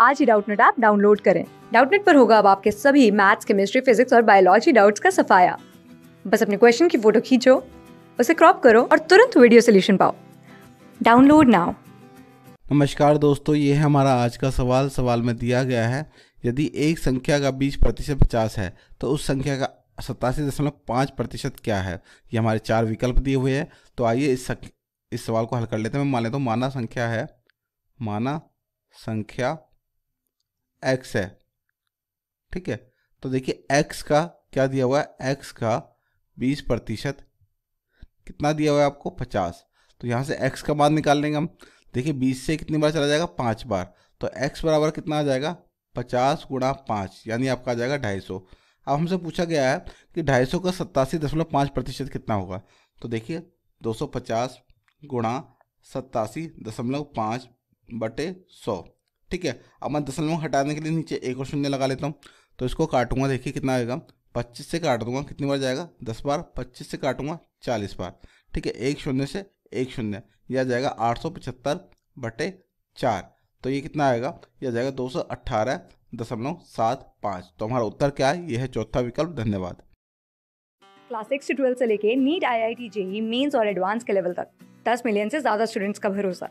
आज ही Doubtnut app download करें। डाउटनेट पर होगा अब आपके सभी मैथ्स केमिस्ट्री फिजिक्स और बायोलॉजी डाउट्स का सफाया। बस अपने क्वेश्चन की फ़ोटो खींचो उसे क्रॉप करो और तुरंत वीडियो सोल्यूशन पाओ। Download now. नमस्कार दोस्तों ये है हमारा आज का सवाल। सवाल में दिया गया है यदि एक संख्या का बीस प्रतिशत पचास है तो उस संख्या का सतासी दशमलव पाँच प्रतिशत क्या है? ये हमारे चार विकल्प दिए हुए हैं। तो आइए इस सक, इस सवाल को हल कर लेते हैं। मैं मान लेता हूँ माना संख्या है माना संख्या एक्स है। ठीक है? तो देखिए एक्स का क्या दिया हुआ है? एक्स का बीस प्रतिशत। कितना दिया हुआ है आपको? पचास। तो यहाँ से एक्स का मान निकाल लेंगे हम। देखिए, बीस से कितनी बार चला जाएगा? पाँच बार। तो एक्स बराबर कितना आ जाएगा? पचास गुणा पाँच, यानी आपका आ जाएगा ढाई सौ। अब हमसे पूछा गया है कि ढाई सौ का सत्तासी दशमलव पाँच प्रतिशत कितना होगा? तो देखिए, दो सौ पचास गुणा सत्तासी दशमलव पाँच बटे सौ। ठीक है? अब मैं दशमलव हटाने के लिए नीचे एक और शून्य लगा लेता हूँ। तो इसको काटूँगा, देखिए कितना आएगा। पच्चीस से काट दूँगा, कितनी बार जाएगा? दस बार। पच्चीस से काटूँगा, चालीस बार। ठीक है? एक शून्य से एक शून्य। यह जाएगा आठ सौ पचहत्तर बटे चार। तो ये कितना आएगा? यह जाएगा दो सौ अट्ठारह दशमलव सात पाँच। तो हमारा उत्तर क्या है? यह है चौथा विकल्प। धन्यवाद। क्लास सिक्स से ट्वेल्थ से लेके NEET I I T JEE mains और एडवांस के लेवल तक। दस मिलियन से ज़्यादा स्टूडेंट्स का भरोसा।